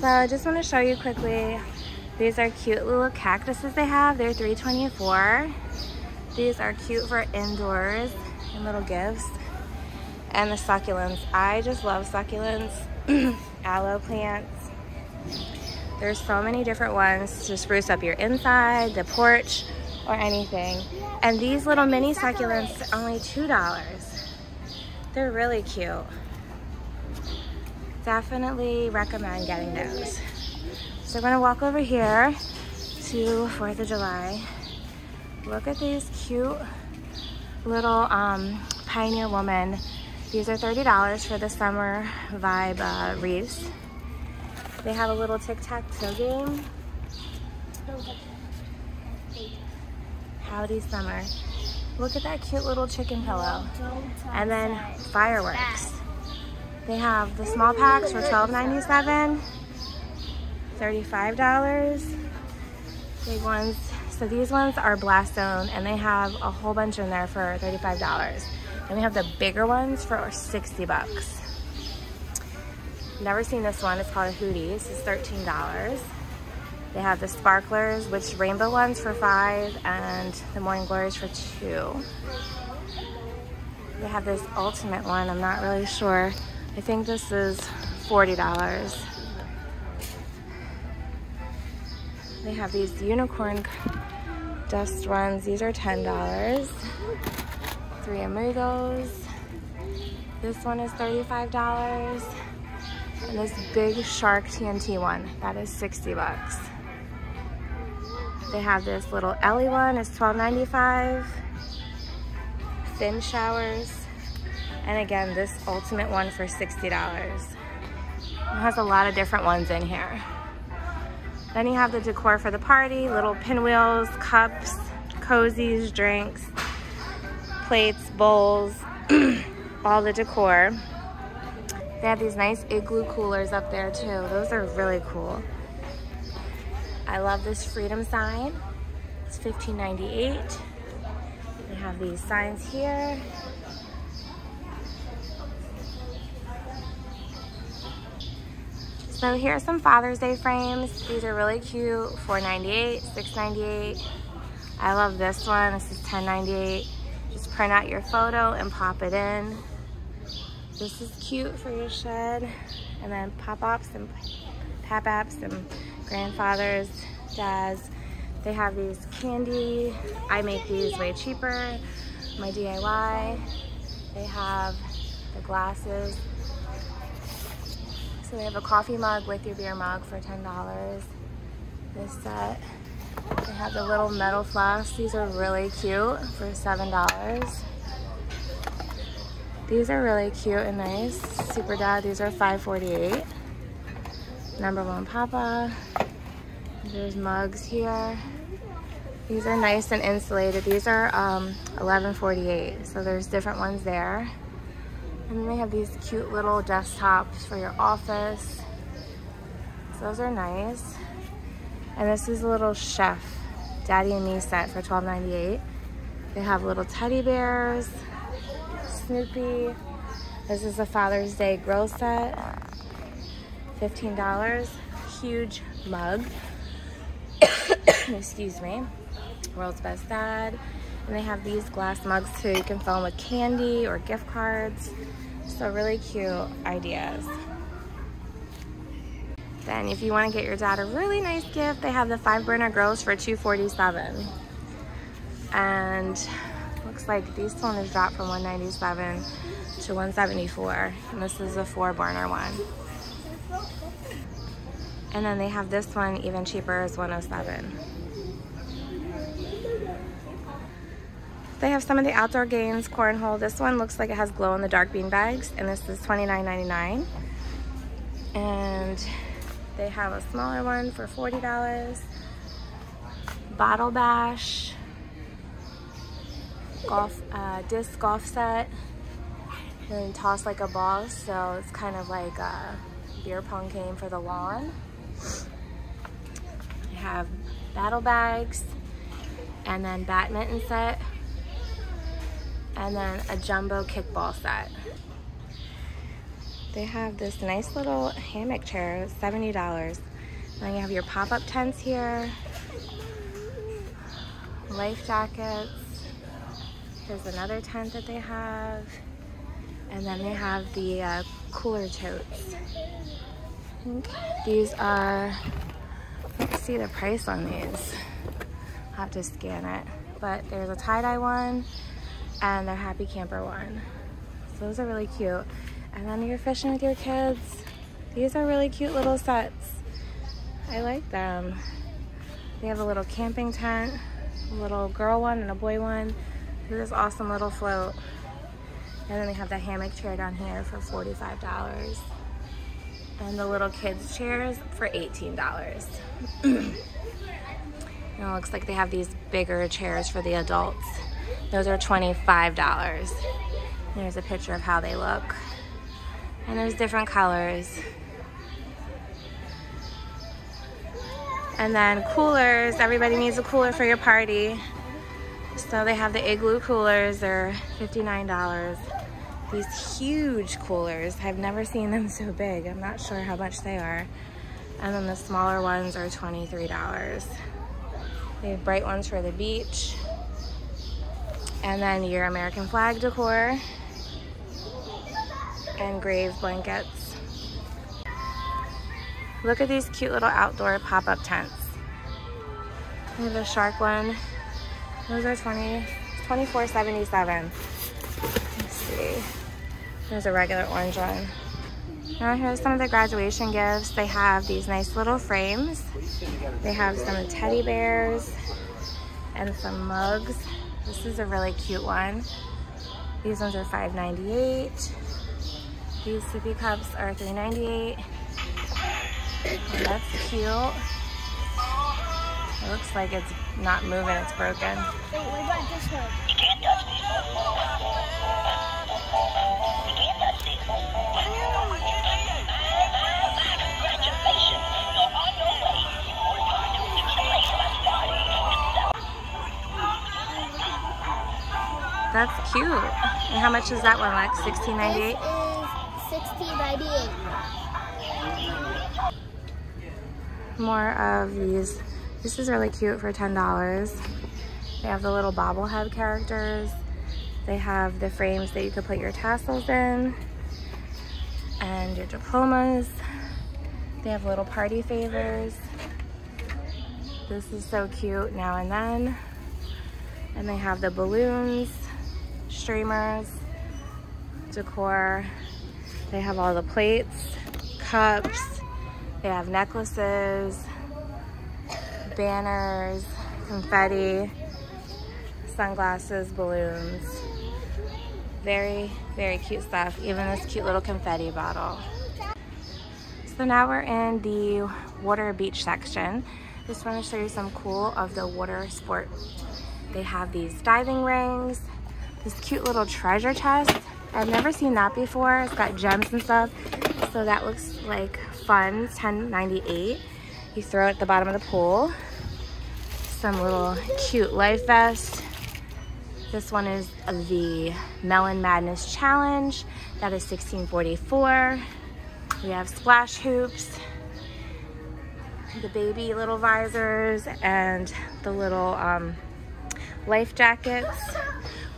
So I just want to show you quickly. These are cute little cactuses they have. They're 324. These are cute for indoors and little gifts. And the succulents. I just love succulents. Aloe plants. There's so many different ones to spruce up your inside, the porch, or anything. And these little mini succulents are only $2. They're really cute. Definitely recommend getting those. So we're gonna walk over here to 4th of July. Look at these cute little um, Pioneer Woman. These are $30 for the summer vibe uh, wreaths. They have a little tic-tac-toe game. Howdy Summer. Look at that cute little chicken pillow. And then fireworks. They have the small packs for $12.97, $35. Big ones. So these ones are blast zone and they have a whole bunch in there for $35. And we have the bigger ones for 60 bucks. Never seen this one. It's called a Hooties. It's $13. They have the sparklers, which rainbow ones for five, and the morning glories for two. They have this ultimate one. I'm not really sure. I think this is $40. They have these unicorn dust ones. These are $10. Three amigos. This one is $35. And this big shark TNT one, that is 60 bucks. They have this little Ellie one, it's $12.95. Thin showers. And again, this ultimate one for $60. It has a lot of different ones in here. Then you have the decor for the party, little pinwheels, cups, cozies, drinks, plates, bowls, all the decor. They have these nice igloo coolers up there too. Those are really cool. I love this freedom sign. It's $15.98. They have these signs here. So here are some Father's Day frames. These are really cute, $4.98, $6.98. I love this one, this is $10.98. Just print out your photo and pop it in. This is cute for your shed. And then pop-ups and pap-ups and grandfathers, dads. They have these candy. I make these way cheaper. My DIY. They have the glasses. So they have a coffee mug with your beer mug for $10. This set. They have the little metal flasks. These are really cute for $7. These are really cute and nice. Super Dad, these are $5.48. Number one Papa. There's mugs here. These are nice and insulated. These are um, $11.48, so there's different ones there. And then they have these cute little desktops for your office. So those are nice. And this is a little chef, Daddy and Me set for $12.98. They have little teddy bears, Snoopy. This is a Father's Day grill set, $15. Huge mug. Excuse me. World's Best Dad. And they have these glass mugs too. You can fill them with candy or gift cards. So really cute ideas. Then if you want to get your dad a really nice gift, they have the five burner grills for 247 And looks like these one has dropped from 197 to 174 and this is a four burner one. And then they have this one even cheaper as 107. They have some of the outdoor games, cornhole. This one looks like it has glow in the dark bean bags and this is $29.99. And they have a smaller one for $40. Bottle bash, golf, uh, disc golf set, and toss like a ball. So it's kind of like a beer pong game for the lawn. They have battle bags and then badminton set and then a jumbo kickball set. they have this nice little hammock chair, $70. Then you have your pop-up tents here, life jackets. Here's another tent that they have. And then they have the uh, cooler totes. These are, let's see the price on these. I'll have to scan it. But there's a tie-dye one and their happy camper one. So those are really cute. And then you're fishing with your kids. These are really cute little sets. I like them. They have a little camping tent, a little girl one and a boy one. This awesome little float. And then they have the hammock chair down here for $45. And the little kids chairs for $18. and it looks like they have these bigger chairs for the adults. Those are $25. There's a picture of how they look. And there's different colors. And then coolers, everybody needs a cooler for your party. So they have the igloo coolers, they're $59. These huge coolers, I've never seen them so big. I'm not sure how much they are. And then the smaller ones are $23. They have bright ones for the beach. And then your American flag decor. and grave blankets. Look at these cute little outdoor pop-up tents. We have a shark one. Those are 20, 24.77. Let's see. There's a regular orange one. Now here's some of the graduation gifts. They have these nice little frames. They have some teddy bears and some mugs. This is a really cute one. These ones are $5.98. These sippy cups are $3.98. Oh, that's cute. It looks like it's not moving, it's broken. Wait, what about this one? Cute. And how much is that one, Lex? $16.98? This is sixteen ninety eight. More of these. This is really cute for $10. They have the little bobblehead characters. They have the frames that you could put your tassels in and your diplomas. They have little party favors. This is so cute now and then. And they have the balloons, streamers, decor. They have all the plates, cups. They have necklaces, banners, confetti, sunglasses, balloons. Very, very cute stuff. Even this cute little confetti bottle. So now we're in the water beach section. Just want to show you some cool of the water sport. They have these diving rings, this cute little treasure chest. I've never seen that before. It's got gems and stuff. So that looks like fun, $10.98. You throw it at the bottom of the pool. Some little cute life vest. This one is the Melon Madness Challenge. That is $16.44. We have splash hoops, the baby little visors, and the little um, life jackets.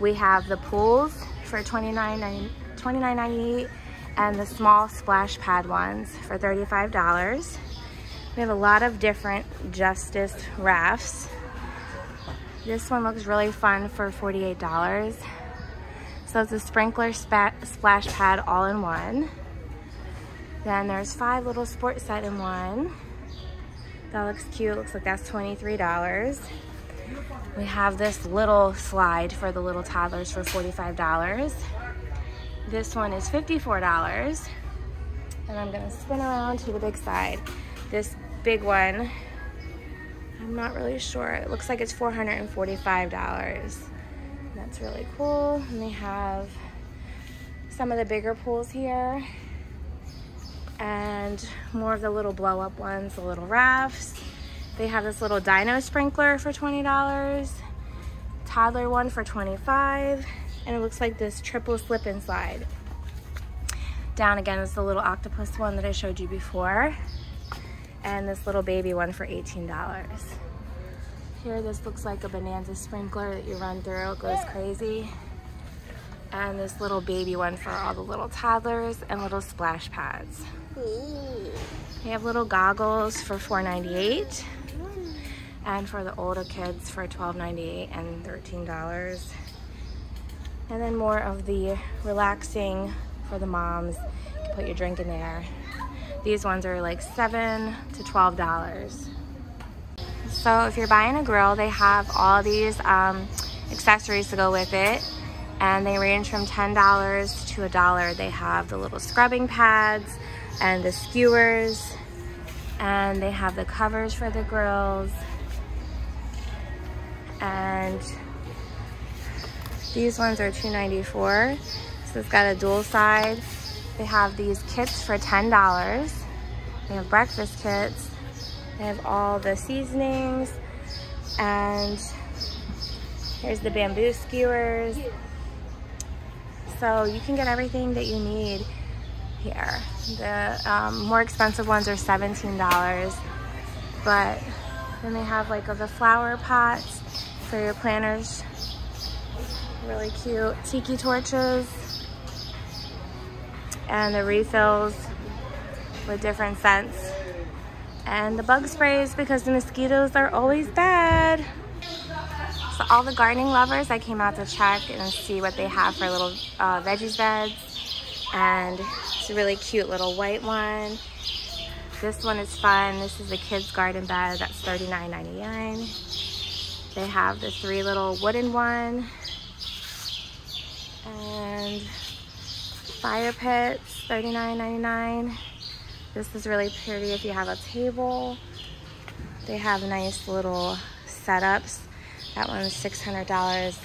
We have the pools for $29.98 and the small splash pad ones for $35. We have a lot of different Justice rafts. This one looks really fun for $48. So it's a sprinkler splash pad all in one. Then there's five little sports set in one. That looks cute. Looks like that's $23. We have this little slide for the little toddlers for $45. This one is $54. And I'm gonna spin around to the big side. This big one, I'm not really sure. It looks like it's $445. That's really cool. And they have some of the bigger pools here and more of the little blow up ones, the little rafts. They have this little dino sprinkler for $20, toddler one for 25 and it looks like this triple slip and slide. Down again is the little octopus one that I showed you before. And this little baby one for $18. Here, this looks like a bonanza sprinkler that you run through. It goes crazy. And this little baby one for all the little toddlers and little splash pads. They have little goggles for $4.98 and for the older kids for $12.98 and $13. And then more of the relaxing for the moms. You can put your drink in there. These ones are like 7 to $12. So if you're buying a grill, they have all these um, accessories to go with it. And they range from $10 to a dollar. They have the little scrubbing pads and the skewers. And they have the covers for the grills. And these ones are $2.94. So it's got a dual side. They have these kits for $10. They have breakfast kits. They have all the seasonings. And here's the bamboo skewers. So you can get everything that you need here. The um, more expensive ones are $17. But then they have like the flower pots for your planters. Really cute. Tiki torches. And the refills with different scents. And the bug sprays because the mosquitoes are always bad. So all the gardening lovers, I came out to check and see what they have for little uh, veggies beds. And it's a really cute little white one. This one is fun. This is a kid's garden bed. That's $39.99. They have the three little wooden one. And fire pits, $39.99. This is really pretty if you have a table. They have nice little setups. That one's $600.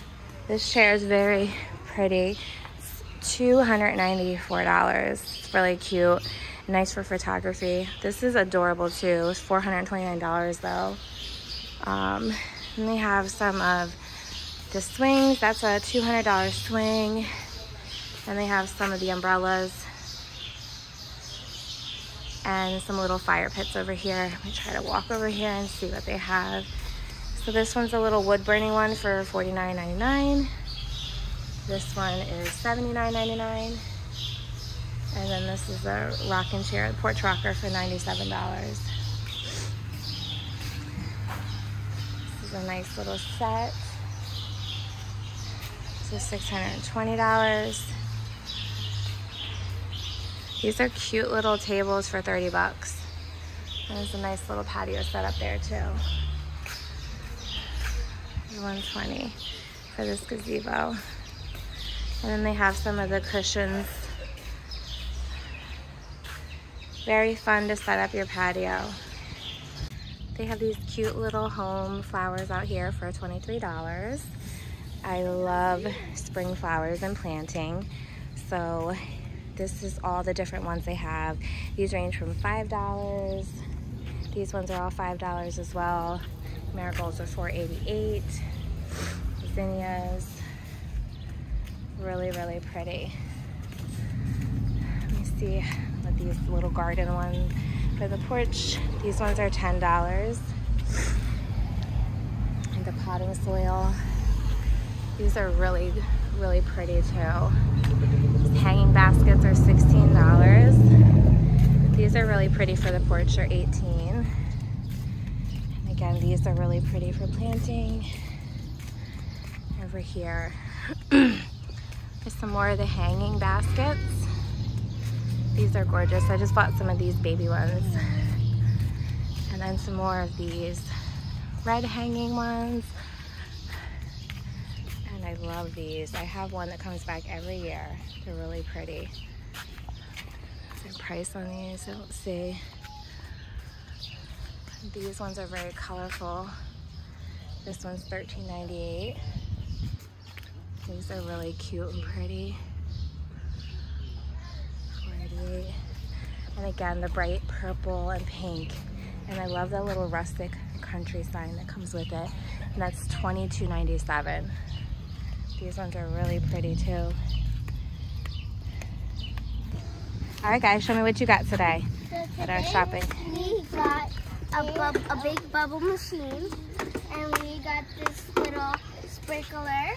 This chair is very pretty. It's $294. It's really cute. Nice for photography. This is adorable too. It's $429 though. Um, and they have some of the swings. That's a $200 swing. And they have some of the umbrellas and some little fire pits over here. Let me try to walk over here and see what they have. So this one's a little wood burning one for $49.99. This one is $79.99. And then this is a rocking chair, porch rocker for $97. A nice little set. Is $620. These are cute little tables for 30 bucks. There's a nice little patio set up there too. 120 for this gazebo. And then they have some of the cushions. Very fun to set up your patio. They have these cute little home flowers out here for $23. I love spring flowers and planting. So this is all the different ones they have. These range from $5. These ones are all $5 as well. Marigolds are $4.88. Zinnias, really, really pretty. Let me see what these little garden ones for the porch. These ones are $10. And the potting soil. These are really, really pretty too hanging baskets are $16. These are really pretty for the porch, they're 18. And again, these are really pretty for planting. Over here, there's some more of the hanging baskets. These are gorgeous. I just bought some of these baby ones. And then some more of these red hanging ones. And I love these. I have one that comes back every year. They're really pretty. Is there price on these? I don't see. These ones are very colorful. This one's $13.98. These are really cute and pretty. 48 And again, the bright purple and pink. And I love that little rustic country sign that comes with it. And that's $22.97. These ones are really pretty too. All right, guys, show me what you got today So at our shopping. We got a, a big bubble machine, and we got this little sprinkler,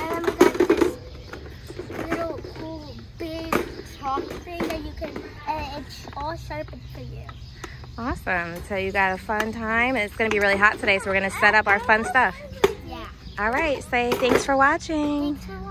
and then we got this little cool big chalk thing that you can, and it's all sharpened for you. Awesome. So you got a fun time. It's going to be really hot today, so we're going to set up our fun stuff. Yeah. All right, say thanks for watching. Thanks for watching.